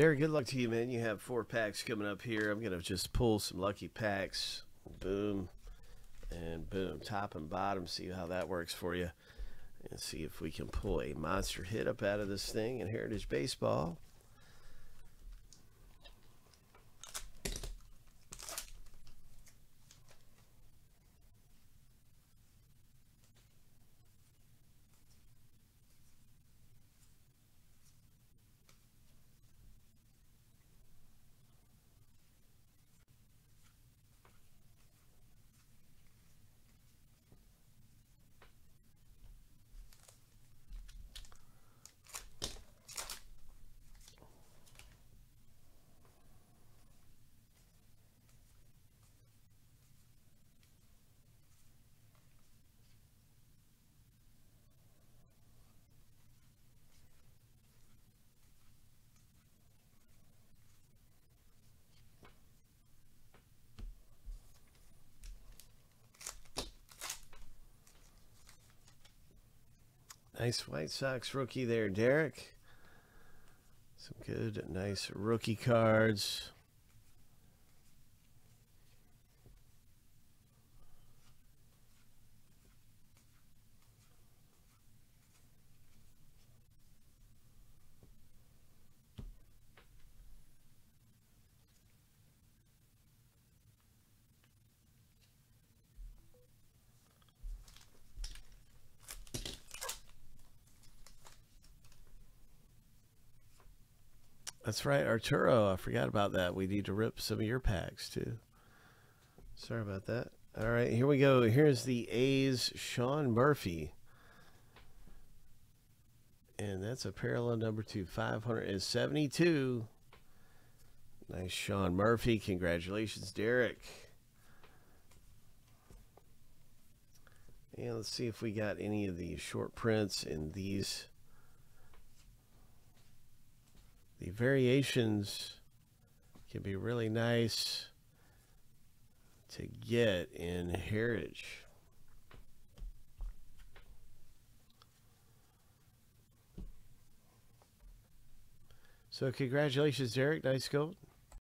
Derek, good luck to you, man. You have four packs coming up here. I'm going to just pull some lucky packs. Boom. And boom. Top and bottom. See how that works for you. And see if we can pull a monster hit up out of this thing in Heritage Baseball. Nice White Sox rookie there, Derek. Some good, nice rookie cards. That's right, Arturo. I forgot about that. We need to rip some of your packs too. Sorry about that. All right, here we go. Here's the A's Sean Murphy. And that's a parallel number to 572. Nice Sean Murphy. Congratulations, Derek. And let's see if we got any of the short prints in these the variations can be really nice to get in Heritage. So congratulations, Derek. Nice gold.